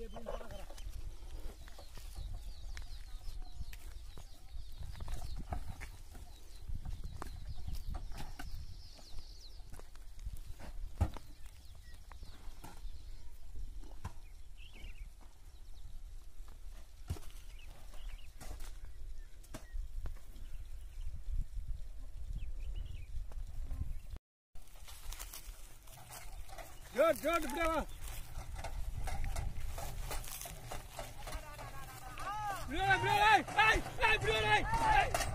எப்படி எப்படின்னு பார்க்குறேன் ஜோட் ஜோட் இப்படியே Brunei, Brunei! Hey, hey, Brunei! Hey!